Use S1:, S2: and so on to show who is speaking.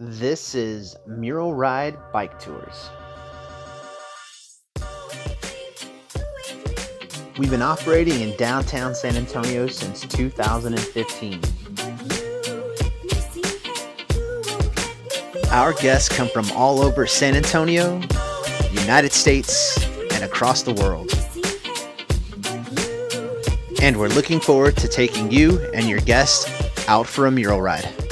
S1: This is Mural Ride Bike Tours. We've been operating in downtown San Antonio since 2015. Our guests come from all over San Antonio, United States, and across the world. And we're looking forward to taking you and your guests out for a mural ride.